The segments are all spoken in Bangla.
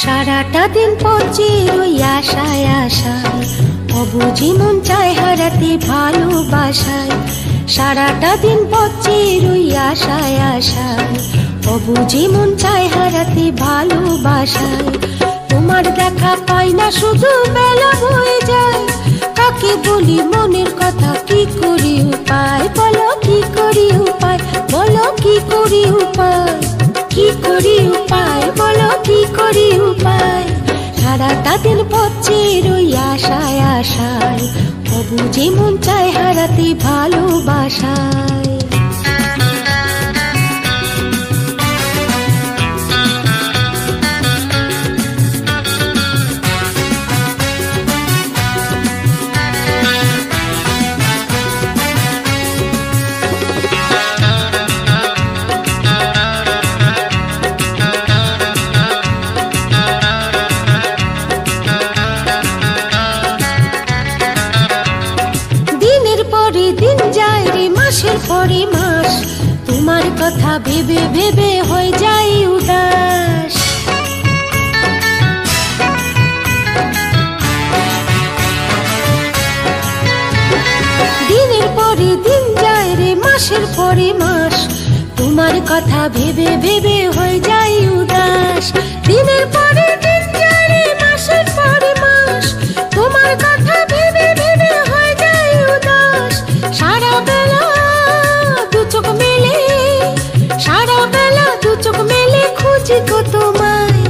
সারাটা দিন পচে ওই আশায় আশায়। অবুঝি মন চায় হারাতে ভালোবাসায়। সারাটা দিন পচে ওই আশায় আশায়। অবুঝি মন চায় হারাতে ভালোবাসায়। তোমার দেখা পাই না, শুধু বেলা হয়ে যায়। কাকে বলি মনের কথা, কি করি উপায়? বলো কি করি উপায়? বলো কি করি উপায়? কি করি উপায়? অবুঝে মন চায় হারাতে ভালোবাসায় মাস তোমার কথা ভেবে ভেবে হয়ে যায় উদাস। দিনের পরে দিন যায় রে, মাসের পরে মাস। তোমার কথা ভেবে ভেবে হয়ে যাই উদাস। দিনের পরে মেলে খুঁজি তোমায়।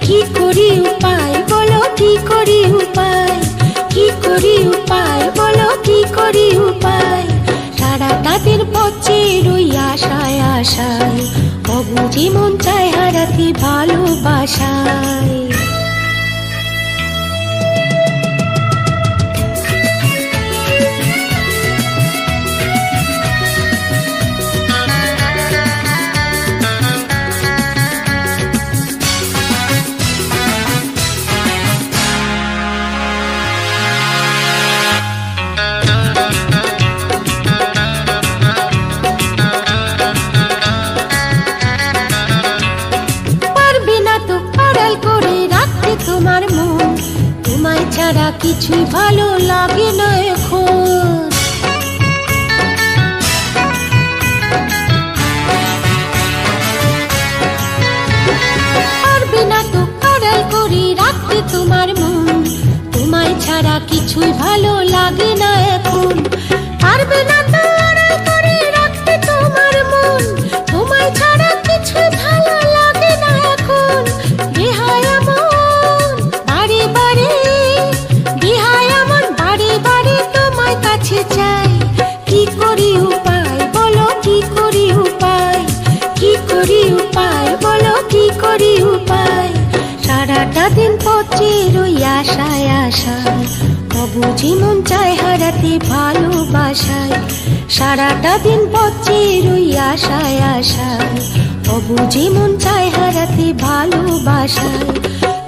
কি করি উপায় বলো, কি করি উপায়? কি করি উপায় বলো, কি করি উপায়? তারা তাদের পচে রই আশায় আশায়। অবুঝি মন চায় হারাতে ভালোবাসায়। কিছুই ভালো লাগে না এখন। পারবে না তো আড়াল করে রাখতে তোমার মন। তোমায় ছাড়া কিছুই ভালো লাগে না এখন। পারবে না অবুঝি মন চায় হারাতে ভালোবাসায়। সারাটা দিন পথে রুই আশায় আশায়। অবুঝি মন চায় হারাতে ভালোবাসায়।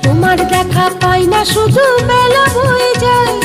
তোমার দেখা পাই না, শুধু বেলা হয়ে যায়।